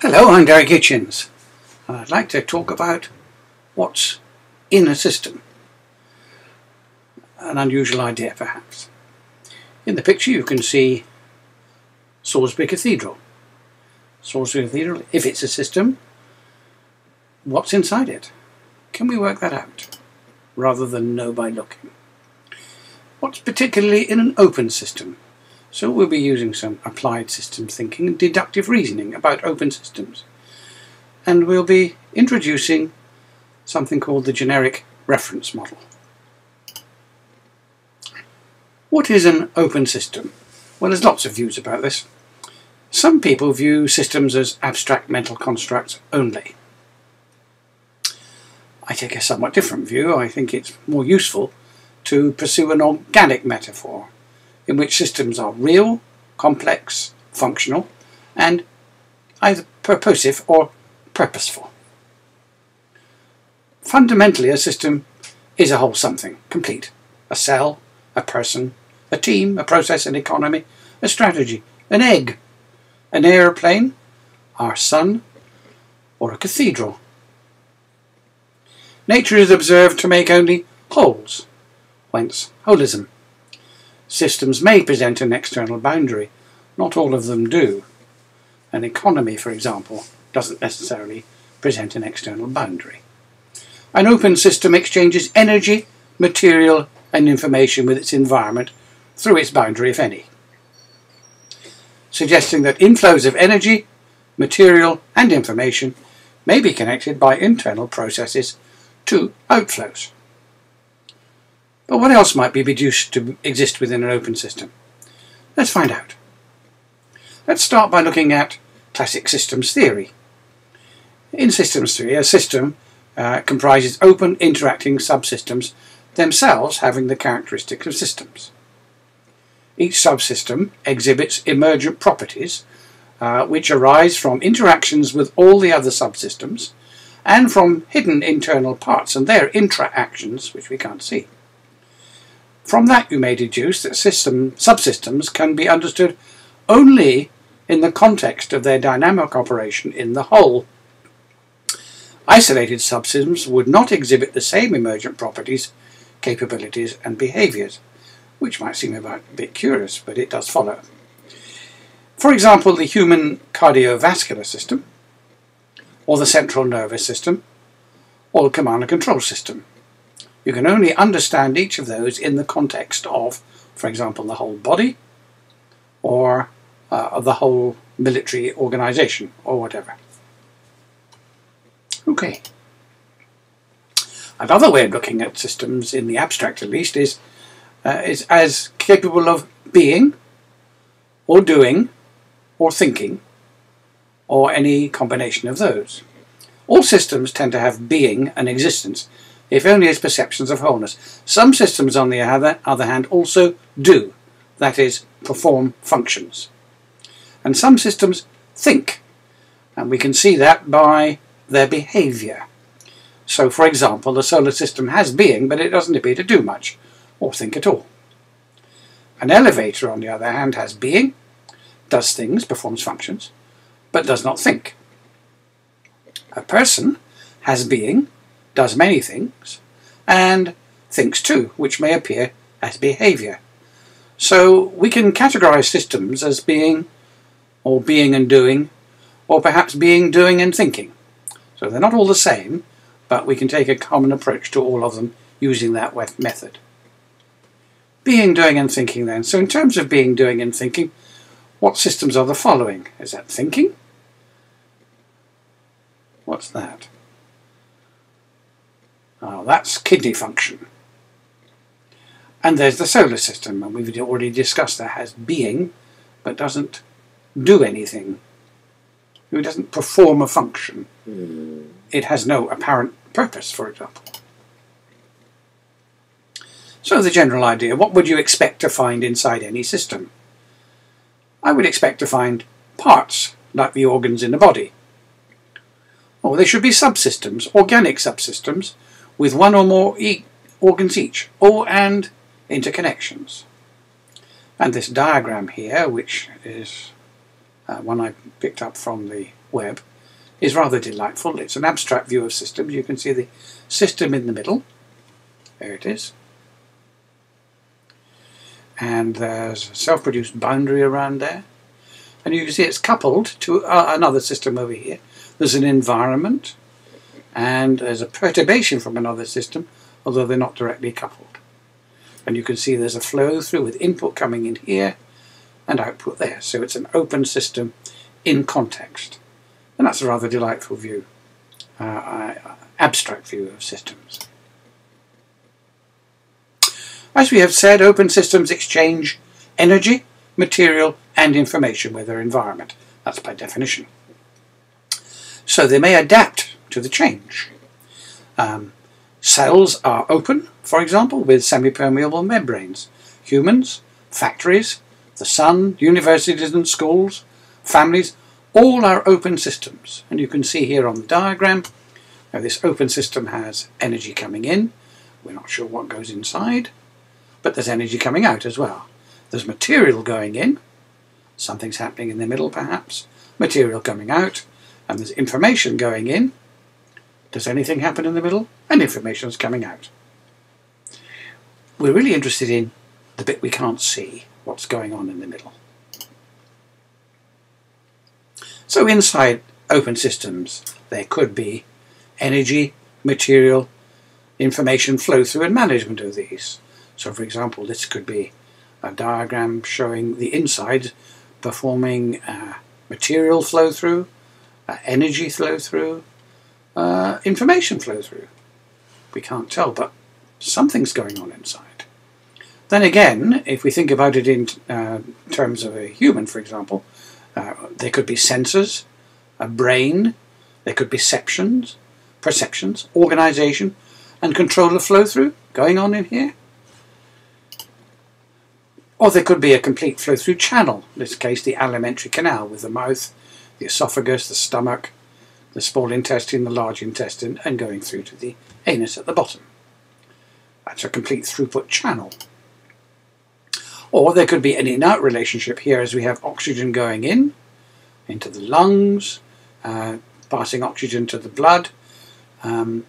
Hello, I'm Derek Hitchins. I'd like to talk about what's in a system. An unusual idea, perhaps. In the picture, you can see Salisbury Cathedral. Salisbury Cathedral, if it's a system, what's inside it? Can we work that out rather than know by looking? What's particularly in an open system? So we'll be using some applied system thinking and deductive reasoning about open systems. And we'll be introducing something called the generic reference model. What is an open system? Well, there's lots of views about this. Some people view systems as abstract mental constructs only. I take a somewhat different view. I think it's more useful to pursue an organic metaphor in which systems are real, complex, functional, and either purposive or purposeful. Fundamentally, a system is a whole something, complete. A cell, a person, a team, a process, an economy, a strategy, an egg, an airplane, our sun, or a cathedral. Nature is observed to make only wholes, whence holism. Systems may present an external boundary. Not all of them do. An economy, for example, doesn't necessarily present an external boundary. An open system exchanges energy, material and information with its environment through its boundary, if any. Suggesting that inflows of energy, material and information may be connected by internal processes to outflows. But what else might be deduced to exist within an open system? Let's find out. Let's start by looking at classic systems theory. In systems theory, a system uh, comprises open interacting subsystems, themselves having the characteristics of systems. Each subsystem exhibits emergent properties uh, which arise from interactions with all the other subsystems and from hidden internal parts and their interactions, which we can't see. From that you may deduce that system, subsystems can be understood only in the context of their dynamic operation in the whole. Isolated subsystems would not exhibit the same emergent properties, capabilities and behaviours, which might seem a bit curious, but it does follow. For example, the human cardiovascular system, or the central nervous system, or the command and control system. You can only understand each of those in the context of, for example, the whole body or uh, the whole military organization or whatever. Okay. Another way of looking at systems, in the abstract at least, is, uh, is as capable of being or doing or thinking or any combination of those. All systems tend to have being and existence, if only as perceptions of wholeness. Some systems, on the other, hand, also do, that is, perform functions. And some systems think, and we can see that by their behaviour. So, for example, the solar system has being, but it doesn't appear to do much, or think at all. An elevator, on the other hand, has being, does things, performs functions, but does not think. A person has being, does many things, and thinks too, which may appear as behaviour. So we can categorize systems as being, or being and doing, or perhaps being, doing, and thinking. So they're not all the same, but we can take a common approach to all of them using that method. Being, doing, and thinking then. So in terms of being, doing, and thinking, what systems are the following? Is that thinking? What's that? Oh, that's kidney function. And there's the solar system, and we've already discussed that has being, but doesn't do anything. It doesn't perform a function. Mm. It has no apparent purpose, for example. So the general idea, what would you expect to find inside any system? I would expect to find parts, like the organs in the body. Or they should be subsystems, organic subsystems, with one or more e organs each, or and interconnections. And this diagram here, which is uh, one I picked up from the web, is rather delightful. It's an abstract view of systems. You can see the system in the middle. There it is. And there's a self-produced boundary around there. And you can see it's coupled to uh, another system over here. There's an environment and there's a perturbation from another system, although they're not directly coupled. And you can see there's a flow through with input coming in here and output there. So it's an open system in context. And that's a rather delightful view, uh, uh, abstract view of systems. As we have said, open systems exchange energy, material and information with their environment. That's by definition. So they may adapt to the change. Um, cells are open, for example, with semi-permeable membranes. Humans, factories, the sun, universities and schools, families, all are open systems. And you can see here on the diagram, now this open system has energy coming in. We're not sure what goes inside, but there's energy coming out as well. There's material going in, something's happening in the middle perhaps, material coming out, and there's information going in. Does anything happen in the middle? And information is coming out. We're really interested in the bit we can't see, what's going on in the middle. So inside open systems, there could be energy, material, information flow through and management of these. So for example, this could be a diagram showing the inside performing uh, material flow through, uh, energy flow through, uh, information flow through. We can't tell, but something's going on inside. Then again, if we think about it in uh, terms of a human, for example, uh, there could be sensors, a brain, there could be perceptions, perceptions, organization, and control of flow through going on in here. Or there could be a complete flow through channel, in this case the alimentary canal with the mouth, the esophagus, the stomach, the small intestine, the large intestine, and going through to the anus at the bottom. That's a complete throughput channel. Or there could be an in-out relationship here as we have oxygen going in, into the lungs, uh, passing oxygen to the blood, um,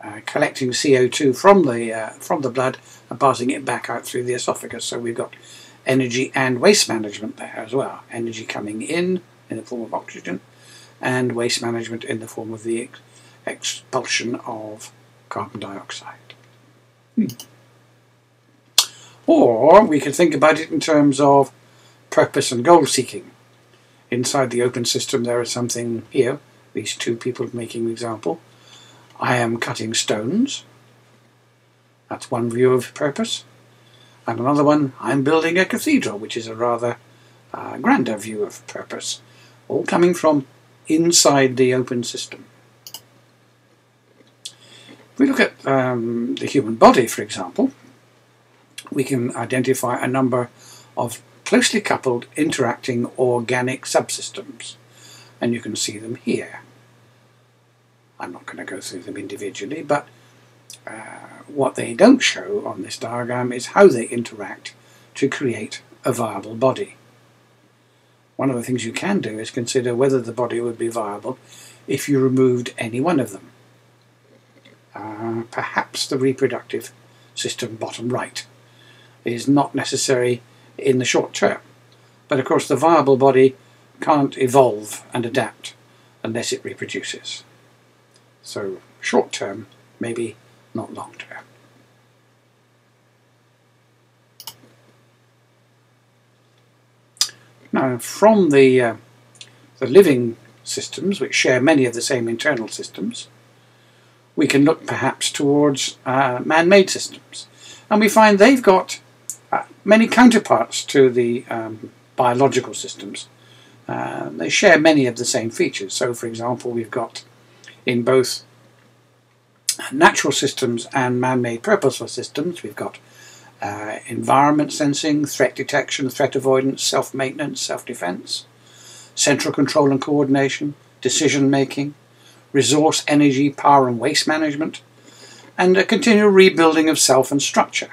uh, collecting CO2 from the, uh, from the blood and passing it back out through the esophagus. So we've got energy and waste management there as well. Energy coming in in the form of oxygen and waste management in the form of the ex expulsion of carbon dioxide. Hmm. Or we could think about it in terms of purpose and goal seeking. Inside the open system there is something here, these two people making the example. I am cutting stones. That's one view of purpose. And another one, I'm building a cathedral, which is a rather uh, grander view of purpose. All coming from inside the open system. If we look at um, the human body, for example, we can identify a number of closely coupled interacting organic subsystems and you can see them here. I'm not going to go through them individually but uh, what they don't show on this diagram is how they interact to create a viable body. One of the things you can do is consider whether the body would be viable if you removed any one of them. Uh, perhaps the reproductive system bottom right is not necessary in the short term. But of course the viable body can't evolve and adapt unless it reproduces. So short term, maybe not long term. Now from the, uh, the living systems, which share many of the same internal systems, we can look perhaps towards uh, man-made systems. And we find they've got uh, many counterparts to the um, biological systems. Uh, they share many of the same features. So, for example, we've got in both natural systems and man-made purposeful systems, we've got uh, environment sensing, threat detection, threat avoidance, self-maintenance, self-defense, central control and coordination, decision making, resource, energy, power and waste management, and a continual rebuilding of self and structure.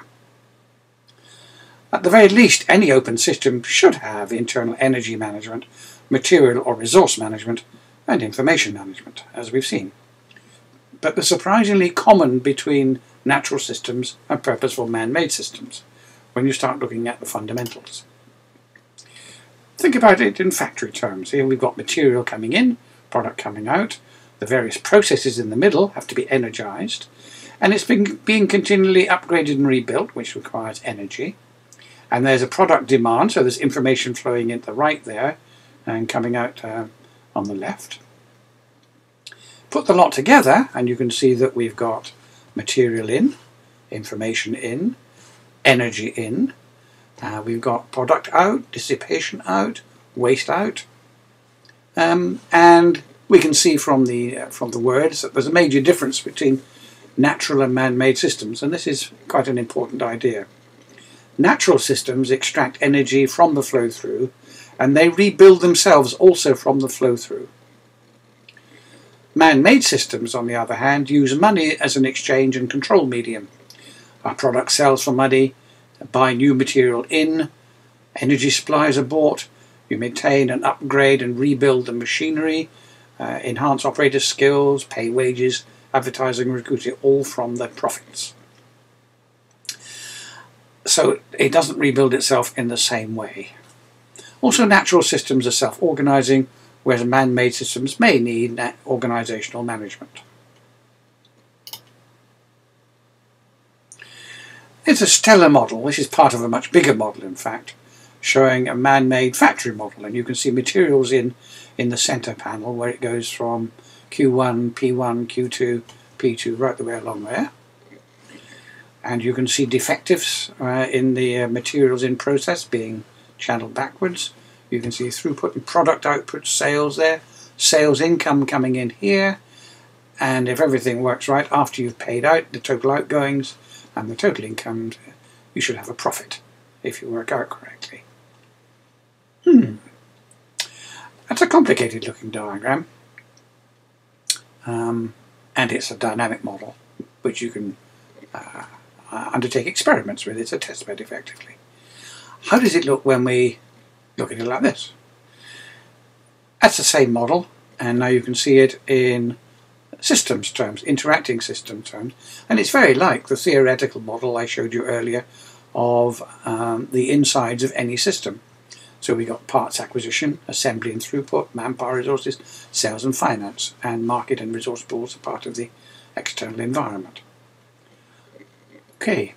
At the very least, any open system should have internal energy management, material or resource management, and information management, as we've seen. But they're surprisingly common between natural systems and purposeful man-made systems when you start looking at the fundamentals. Think about it in factory terms. Here we've got material coming in, product coming out, the various processes in the middle have to be energized, and it's been being continually upgraded and rebuilt, which requires energy. And there's a product demand, so there's information flowing in the right there and coming out uh, on the left. Put the lot together, and you can see that we've got material in, information in, energy in, uh, we've got product out, dissipation out, waste out, um, and we can see from the uh, from the words that there's a major difference between natural and man-made systems, and this is quite an important idea. Natural systems extract energy from the flow-through, and they rebuild themselves also from the flow-through. Man-made systems, on the other hand, use money as an exchange and control medium. Our product sells for money, buy new material in, energy supplies are bought, you maintain and upgrade and rebuild the machinery, uh, enhance operator skills, pay wages, advertising, recruiting, all from the profits. So it doesn't rebuild itself in the same way. Also, natural systems are self-organizing, whereas man-made systems may need organizational management. It's a stellar model. This is part of a much bigger model, in fact, showing a man-made factory model. And you can see materials in, in the center panel where it goes from Q1, P1, Q2, P2, right the way along there. And you can see defectives uh, in the uh, materials in process being channeled backwards. You can see throughput and product output sales there, sales income coming in here, and if everything works right after you've paid out the total outgoings, and the total income, you should have a profit if you work out correctly. Hmm. That's a complicated looking diagram. Um, and it's a dynamic model which you can uh, uh, undertake experiments with. It's a test bed effectively. How does it look when we look at it like this? That's the same model and now you can see it in systems terms, interacting system terms, and it's very like the theoretical model I showed you earlier of um, the insides of any system. So we got parts acquisition, assembly and throughput, manpower resources, sales and finance, and market and resource pools are part of the external environment. Okay.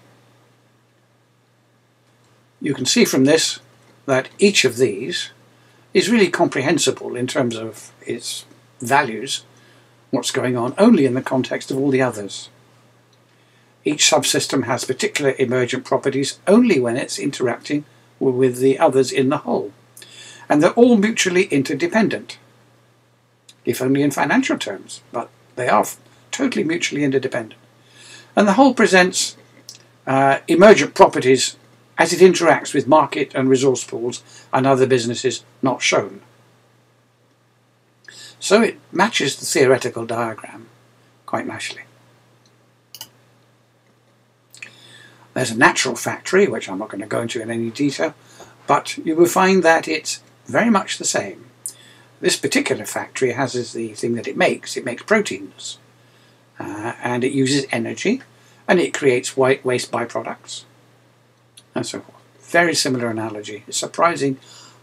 You can see from this that each of these is really comprehensible in terms of its values what's going on only in the context of all the others. Each subsystem has particular emergent properties only when it's interacting with the others in the whole. And they're all mutually interdependent, if only in financial terms, but they are totally mutually interdependent. And the whole presents uh, emergent properties as it interacts with market and resource pools and other businesses not shown. So it matches the theoretical diagram quite nicely. There's a natural factory, which I'm not going to go into in any detail, but you will find that it's very much the same. This particular factory has the thing that it makes. It makes proteins, uh, and it uses energy, and it creates white waste byproducts, and so forth. Very similar analogy. It's surprising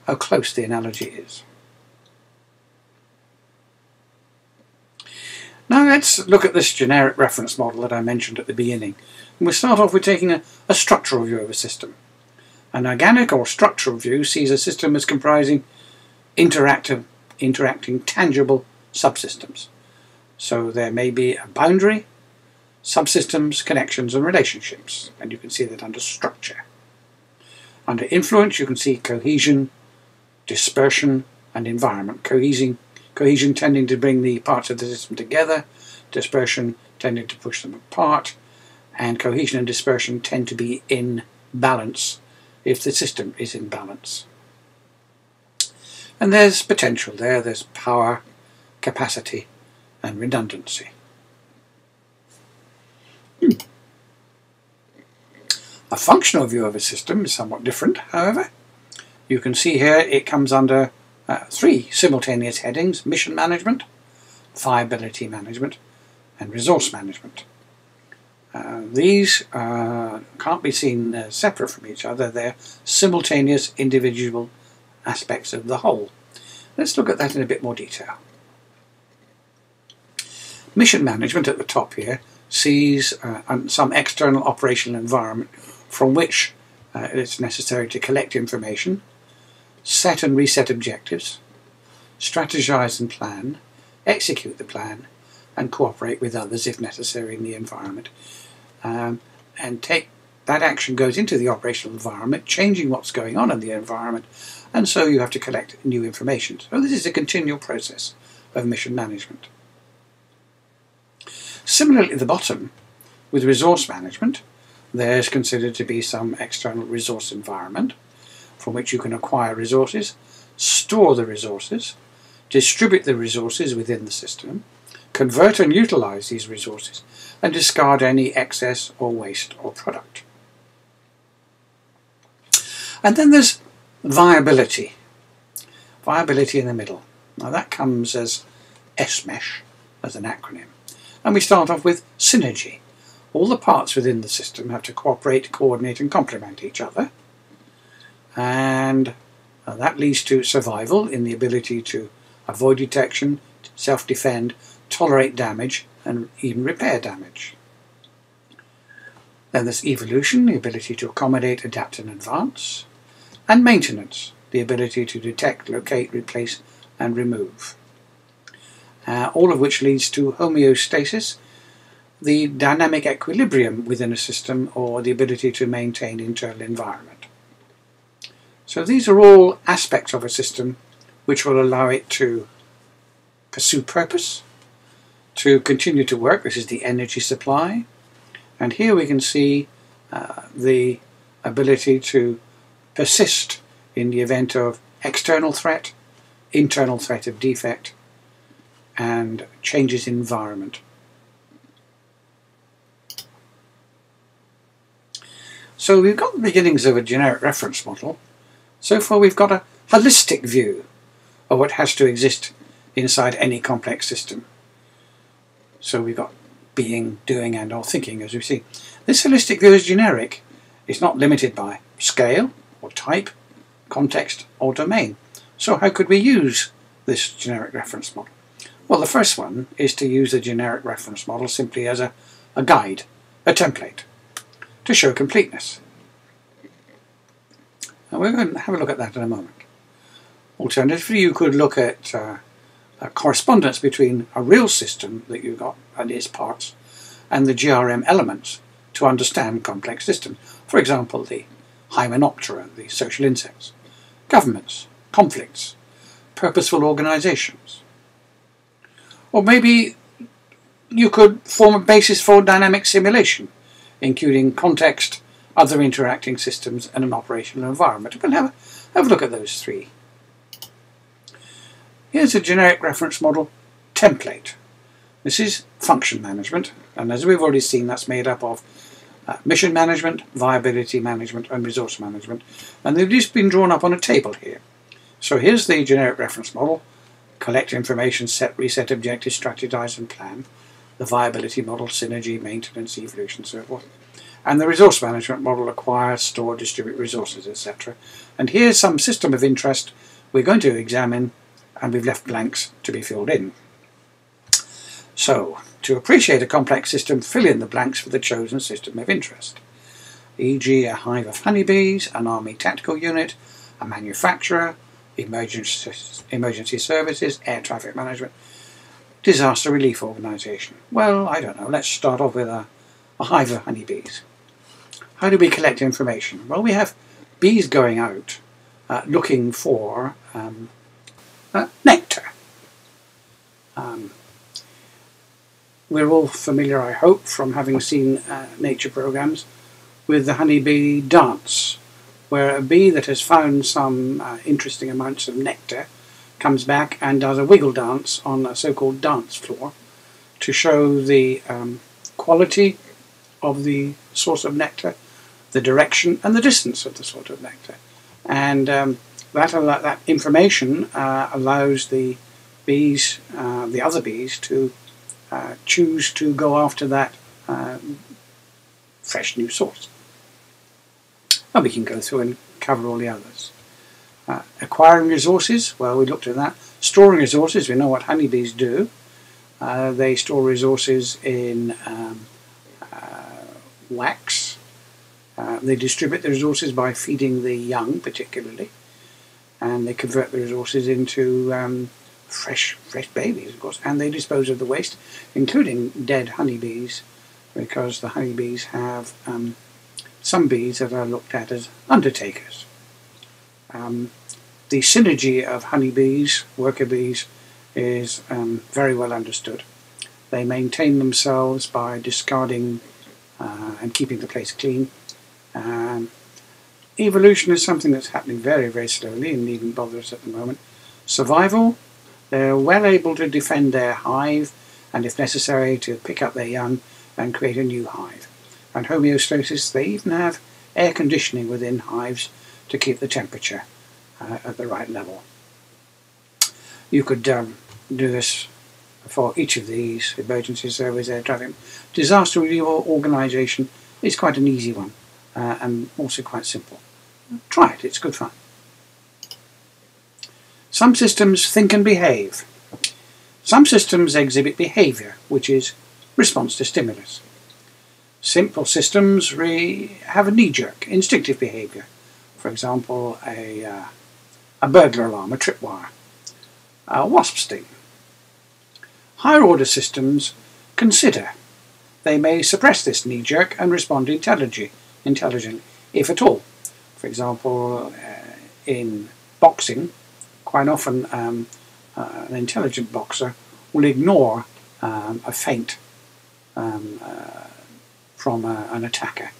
how close the analogy is. Now let's look at this generic reference model that I mentioned at the beginning. And we'll start off with taking a, a structural view of a system. An organic or structural view sees a system as comprising interactive, interacting tangible subsystems. So there may be a boundary, subsystems, connections and relationships. And you can see that under structure. Under influence you can see cohesion, dispersion and environment. Cohesion cohesion tending to bring the parts of the system together, dispersion tending to push them apart, and cohesion and dispersion tend to be in balance if the system is in balance. And there's potential there, there's power, capacity, and redundancy. A functional view of a system is somewhat different, however. You can see here it comes under uh, three simultaneous headings, mission management, viability management, and resource management. Uh, these uh, can't be seen uh, separate from each other. They're simultaneous individual aspects of the whole. Let's look at that in a bit more detail. Mission management at the top here sees uh, some external operational environment from which uh, it's necessary to collect information, set and reset objectives, strategize and plan, execute the plan, and cooperate with others if necessary in the environment. Um, and take that action goes into the operational environment, changing what's going on in the environment, and so you have to collect new information. So this is a continual process of mission management. Similarly at the bottom, with resource management, there's considered to be some external resource environment from which you can acquire resources, store the resources, distribute the resources within the system, convert and utilize these resources, and discard any excess or waste or product. And then there's viability. Viability in the middle. Now that comes as SMESH as an acronym. And we start off with synergy. All the parts within the system have to cooperate, coordinate and complement each other. And uh, that leads to survival in the ability to avoid detection, self-defend, tolerate damage and even repair damage. Then there's evolution, the ability to accommodate, adapt and advance. And maintenance, the ability to detect, locate, replace and remove uh, all of which leads to homeostasis, the dynamic equilibrium within a system or the ability to maintain internal environment. So these are all aspects of a system which will allow it to pursue purpose, to continue to work. This is the energy supply. And here we can see uh, the ability to persist in the event of external threat, internal threat of defect, and changes in environment. So we've got the beginnings of a generic reference model. So far we've got a holistic view of what has to exist inside any complex system. So we've got being, doing and or thinking as we see. This holistic view is generic. It's not limited by scale or type, context or domain. So how could we use this generic reference model? Well, the first one is to use the generic reference model simply as a, a guide, a template, to show completeness. And we're going to have a look at that in a moment. Alternatively, you could look at uh, a correspondence between a real system that you've got and its parts and the GRM elements to understand complex systems. For example, the Hymenoptera, the social insects, governments, conflicts, purposeful organizations, or maybe you could form a basis for dynamic simulation, including context, other interacting systems, and an operational environment. We'll have, have a look at those three. Here's a generic reference model template. This is function management, and as we've already seen, that's made up of uh, mission management, viability management, and resource management. And they've just been drawn up on a table here. So here's the generic reference model collect information, set, reset objectives, strategize and plan, the viability model, synergy, maintenance, evolution, so forth. And the resource management model, acquire, store, distribute resources, etc. And here's some system of interest we're going to examine and we've left blanks to be filled in. So, to appreciate a complex system, fill in the blanks for the chosen system of interest, e.g. a hive of honeybees, an army tactical unit, a manufacturer, emergency, emergency services, air traffic management, disaster relief organisation. Well, I don't know. Let's start off with a, a hive of honeybees. How do we collect information? Well, we have bees going out uh, looking for um, uh, nectar. Um, we're all familiar, I hope, from having seen uh, nature programs with the honeybee dance where a bee that has found some uh, interesting amounts of nectar comes back and does a wiggle dance on a so-called dance floor to show the um, quality of the source of nectar the direction and the distance of the source of nectar. And um, that, that information uh, allows the bees, uh, the other bees, to uh, choose to go after that uh, fresh new source. And we can go through and cover all the others. Uh, acquiring resources, well, we looked at that. Storing resources, we know what honeybees do. Uh, they store resources in um, wax. they distribute the resources by feeding the young, particularly and they convert the resources into um, fresh fresh babies, of course, and they dispose of the waste, including dead honeybees, because the honeybees have um, some bees that are looked at as undertakers. Um, the synergy of honeybees, worker bees, is um, very well understood. They maintain themselves by discarding uh, and keeping the place clean. Um, evolution is something that's happening very, very slowly and needn't bother us at the moment. Survival, they're well able to defend their hive and, if necessary, to pick up their young and create a new hive. And homeostasis, they even have air conditioning within hives to keep the temperature uh, at the right level. You could um, do this for each of these emergency service air traffic. Disaster relief organisation is quite an easy one uh, and also quite simple. Try it, it's good fun. Some systems think and behave. Some systems exhibit behaviour, which is response to stimulus. Simple systems have a knee-jerk, instinctive behaviour. For example, a, uh, a burglar alarm, a tripwire, a wasp sting. Higher order systems consider. They may suppress this knee-jerk and respond intelligently, intelligently, if at all. For example, uh, in boxing, quite often um, uh, an intelligent boxer will ignore um, a feint um, uh, from a, uh, an attacker.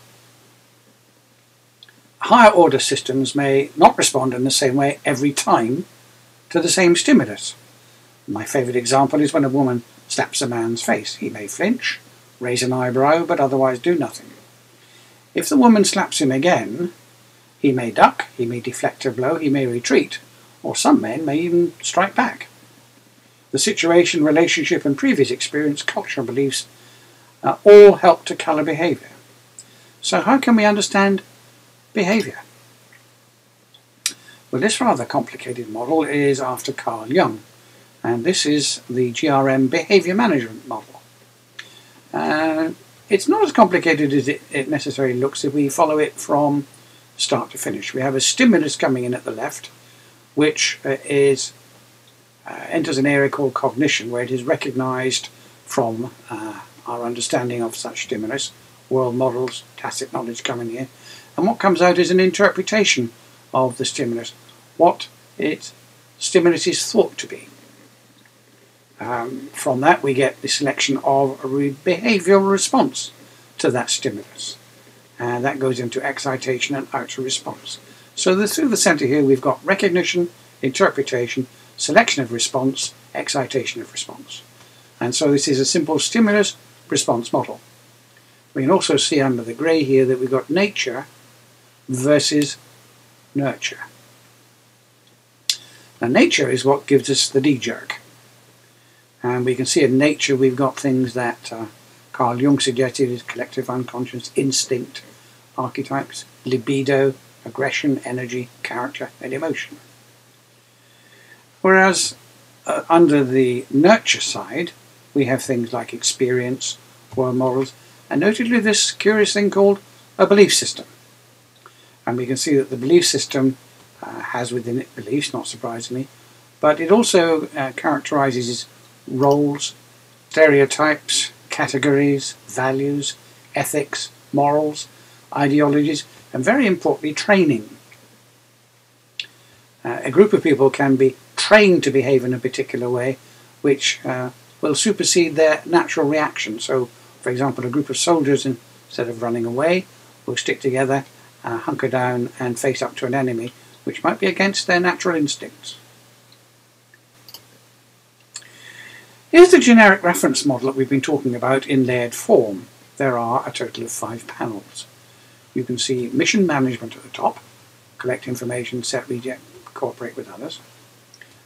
Higher order systems may not respond in the same way every time to the same stimulus. My favourite example is when a woman slaps a man's face. He may flinch, raise an eyebrow, but otherwise do nothing. If the woman slaps him again, he may duck, he may deflect a blow, he may retreat, or some men may even strike back. The situation, relationship, and previous experience, cultural beliefs uh, all help to colour behaviour. So, how can we understand behaviour? Well, this rather complicated model is after Carl Jung, and this is the GRM behaviour management model. Uh, it's not as complicated as it, it necessarily looks if we follow it from start to finish. We have a stimulus coming in at the left, which uh, is uh, enters an area called cognition, where it is recognized from uh, our understanding of such stimulus, world models, tacit knowledge coming here, and what comes out is an interpretation of the stimulus, what its stimulus is thought to be. Um, from that, we get the selection of a behavioral response to that stimulus and that goes into excitation and outer response. So the, through the center here we've got recognition, interpretation, selection of response, excitation of response. And so this is a simple stimulus response model. We can also see under the grey here that we've got nature versus nurture. Now nature is what gives us the knee-jerk. And we can see in nature we've got things that uh, Carl Jung suggested as collective unconscious instinct archetypes, libido, aggression, energy, character, and emotion. Whereas uh, under the nurture side, we have things like experience, world morals and notably this curious thing called a belief system. And we can see that the belief system uh, has within it beliefs, not surprisingly, but it also uh, characterizes roles, stereotypes, categories, values, ethics, morals, ideologies, and very importantly, training. Uh, a group of people can be trained to behave in a particular way, which uh, will supersede their natural reaction. So, for example, a group of soldiers, instead of running away, will stick together, uh, hunker down, and face up to an enemy, which might be against their natural instincts. Here's the generic reference model that we've been talking about in layered form. There are a total of five panels. you can see mission management at the top, collect information, set, reject, cooperate with others.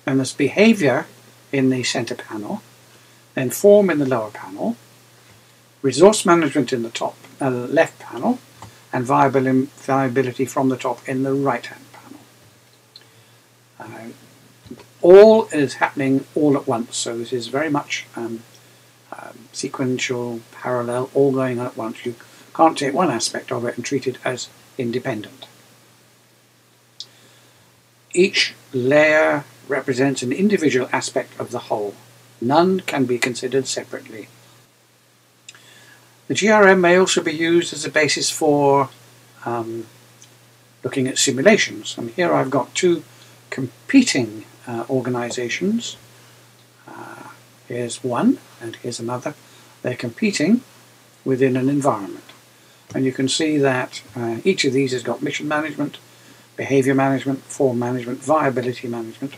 And there's behavior in the center panel, then form in the lower panel, resource management in the top uh, left panel, and viability from the top in the right hand panel. Uh, all is happening all at once, so this is very much um, um, sequential, parallel, all going on at once. You can't take one aspect of it and treat it as independent. Each layer represents an individual aspect of the whole. None can be considered separately. The GRM may also be used as a basis for um, looking at simulations. And here I've got two competing uh, organizations. Uh, here's one and here's another. They're competing within an environment. And you can see that uh, each of these has got mission management, behavior management, form management, viability management,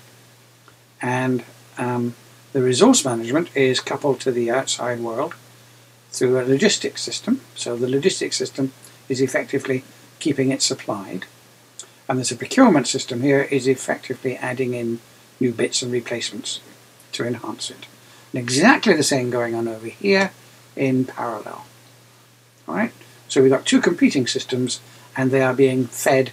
and um, the resource management is coupled to the outside world through a logistics system. So the logistics system is effectively keeping it supplied. And there's a procurement system here is effectively adding in new bits and replacements to enhance it. And exactly the same going on over here in parallel. All right. So we've got two competing systems and they are being fed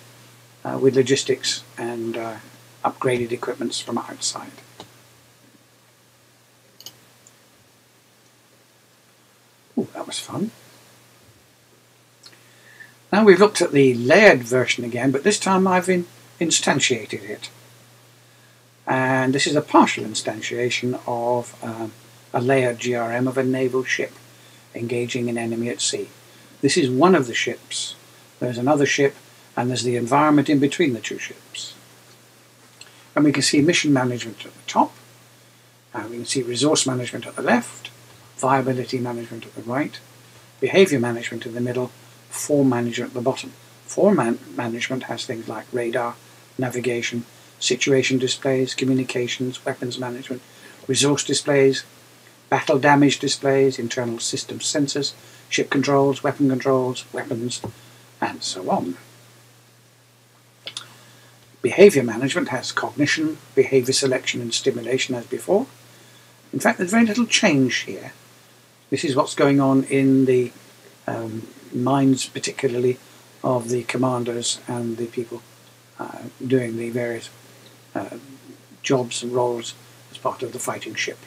uh, with logistics and uh, upgraded equipments from outside. Ooh, that was fun. Now we've looked at the layered version again, but this time I've in instantiated it. And this is a partial instantiation of um, a layered GRM of a naval ship engaging an enemy at sea. This is one of the ships. There's another ship, and there's the environment in between the two ships. And we can see mission management at the top, and we can see resource management at the left, viability management at the right, behavior management in the middle, form management at the bottom. Form man management has things like radar, navigation, situation displays, communications, weapons management, resource displays, battle damage displays, internal system sensors, ship controls, weapon controls, weapons, and so on. Behavior management has cognition, behavior selection, and stimulation as before. In fact, there's very little change here. This is what's going on in the um, minds, particularly of the commanders and the people uh, doing the various uh, jobs and roles as part of the fighting ship.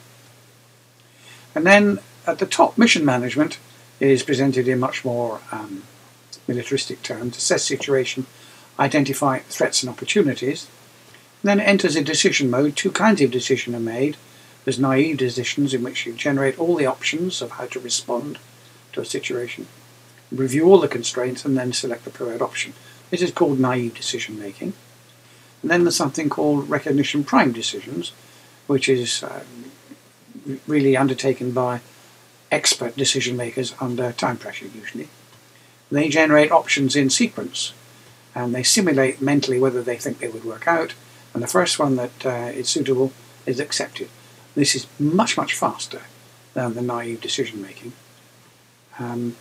And then at the top, mission management is presented in much more um, militaristic terms, assess situation, identify threats and opportunities. Then enters a decision mode. Two kinds of decision are made. There's naive decisions in which you generate all the options of how to respond to a situation, review all the constraints, and then select the preferred option. This is called naive decision making. And then there's something called recognition prime decisions, which is um, really undertaken by expert decision makers under time pressure usually. They generate options in sequence and they simulate mentally whether they think they would work out and the first one that uh, is suitable is accepted. This is much much faster than the naive decision making um,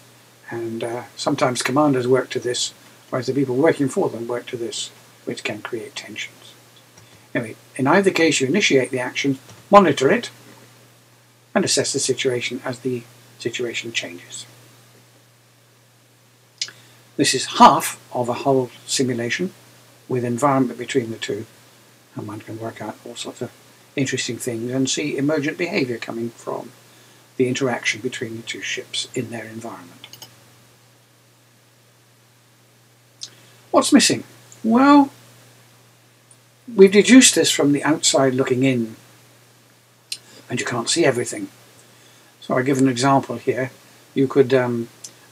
and uh, sometimes commanders work to this whereas the people working for them work to this which can create tensions. Anyway, in either case you initiate the action, monitor it and assess the situation as the situation changes. This is half of a whole simulation with environment between the two and one can work out all sorts of interesting things and see emergent behaviour coming from the interaction between the two ships in their environment. What's missing? Well, we've deduced this from the outside looking in and you can't see everything. So I give an example here. You could um,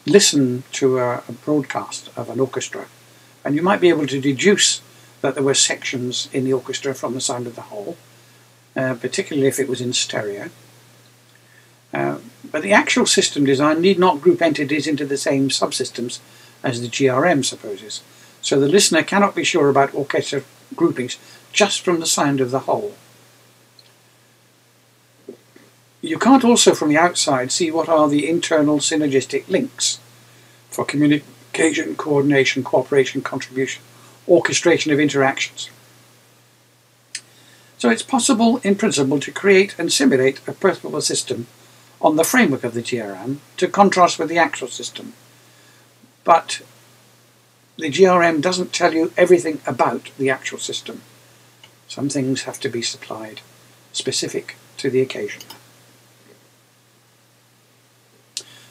listen to a, a, broadcast of an orchestra and you might be able to deduce that there were sections in the orchestra from the sound of the whole, uh, particularly if it was in stereo. Uh, but the actual system design need not group entities into the same subsystems as the GRM supposes. So the listener cannot be sure about orchestra groupings just from the sound of the whole. You can't also from the outside see what are the internal synergistic links for communication, coordination, cooperation, contribution, orchestration of interactions. So it's possible, in principle, to create and simulate a personal system on the framework of the GRM to contrast with the actual system. But the GRM doesn't tell you everything about the actual system. Some things have to be supplied specific to the occasion.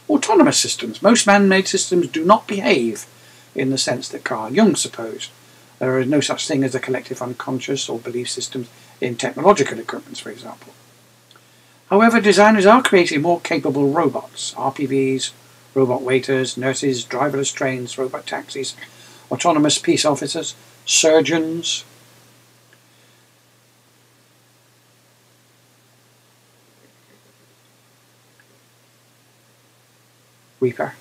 Autonomous systems. Most man-made systems do not behave in the sense that Carl Jung supposed. There is no such thing as a collective unconscious or belief systems in technological equipment, for example. However, designers are creating more capable robots, RPVs, robot waiters, nurses, driverless trains, robot taxis, autonomous peace officers, surgeons, Reaper.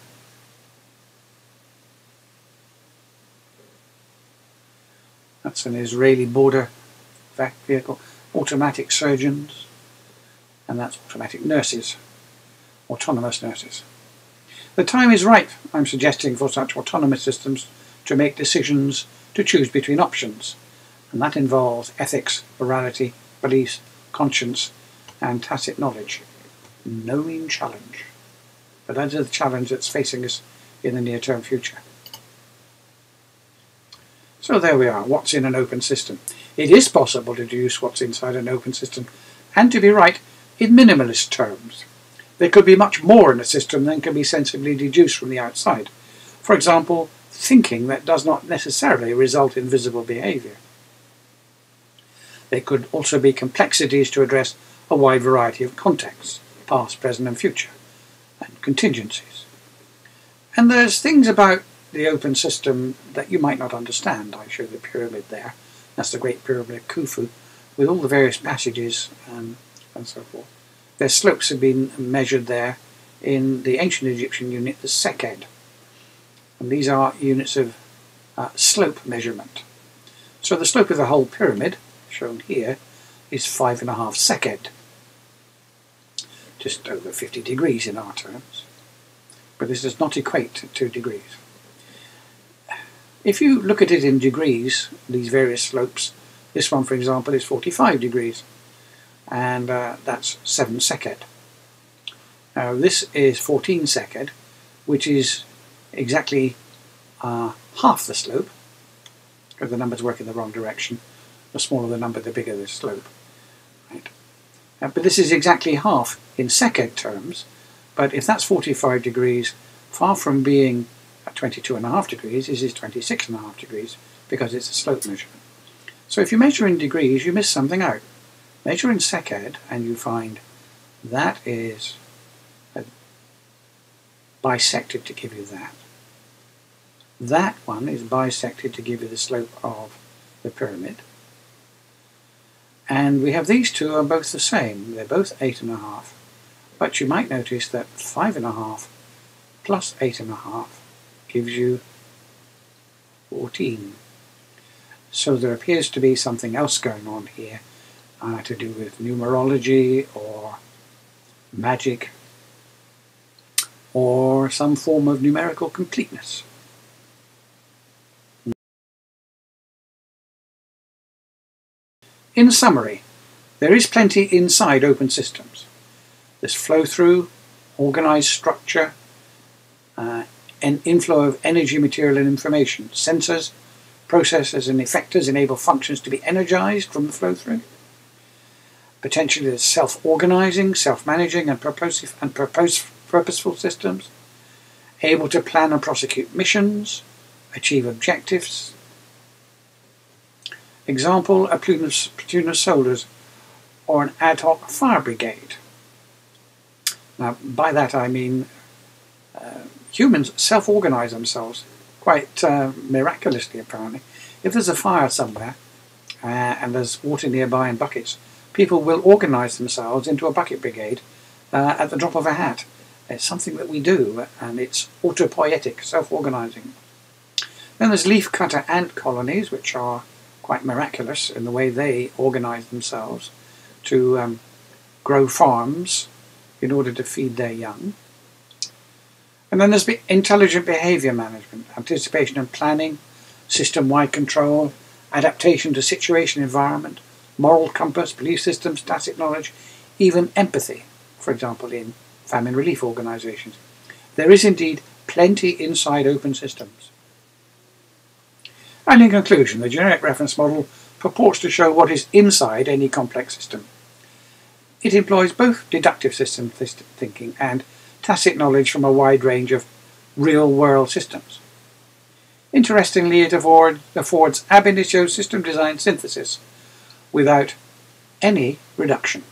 That's an Israeli border vehicle. Automatic surgeons. And that's automatic nurses. Autonomous nurses. The time is ripe, I'm suggesting, for such autonomous systems to make decisions to choose between options. And that involves ethics, morality, beliefs, conscience, and tacit knowledge. No mean challenge. But that is the challenge that's facing us in the near term future. So there we are. What's in an open system? It is possible to deduce what's inside an open system, and to be right, in minimalist terms. There could be much more in a system than can be sensibly deduced from the outside. For example, thinking that does not necessarily result in visible behaviour. There could also be complexities to address a wide variety of contexts, past, present and future, and contingencies. And there's things about the open system that you might not understand. I show the pyramid there. That's the Great Pyramid of Khufu, with all the various passages um, and so forth. Their slopes have been measured there in the ancient Egyptian unit, the seked. And these are units of uh, slope measurement. So the slope of the whole pyramid, shown here, is five and a half seked. Just over 50 degrees in our terms. But this does not equate to 2 degrees. If you look at it in degrees, these various slopes, this one, for example, is 45 degrees, and uh, that's 7 seked. Now, this is 14 seked, which is exactly uh, half the slope, because the numbers work in the wrong direction. The smaller the number, the bigger the slope. Right. Uh, but this is exactly half in seked terms, but if that's 45 degrees, far from being at 22 and a half degrees, this is 26 and degrees because it's a slope measurement. So if you measure in degrees, you miss something out. Measure in seked and you find that is bisected to give you that. That one is bisected to give you the slope of the pyramid. And we have these two are both the same. They're both eight and a half. But you might notice that five and a half plus eight and a half gives you 14. So there appears to be something else going on here uh, to do with numerology or magic or some form of numerical completeness. In summary, there is plenty inside open systems. There's flow through, organized structure, uh, and inflow of energy, material, and information. Sensors, processors, and effectors enable functions to be energized from the flow through. Potentially, there's self organizing, self managing, and, purposive, and purpose, purposeful systems, able to plan and prosecute missions, achieve objectives. Example a platoon of, platoon of soldiers or an ad hoc fire brigade. Now, by that I mean uh, humans self organize themselves quite uh, miraculously, apparently. If there's a fire somewhere uh, and there's water nearby in buckets, people will organize themselves into a bucket brigade uh, at the drop of a hat. It's something that we do, and it's autopoietic, self organizing. Then there's leafcutter ant colonies, which are quite miraculous in the way they organize themselves to um, grow farms in order to feed their young. And then there's the intelligent behaviour management, anticipation and planning, system-wide control, adaptation to situation environment, moral compass, belief systems, tacit knowledge, even empathy, for example in famine relief organisations. There is indeed plenty inside open systems. And in conclusion, the generic reference model purports to show what is inside any complex system. It employs both deductive system thinking and tacit knowledge from a wide range of real-world systems. Interestingly, it affords ab initio system design synthesis without any reduction.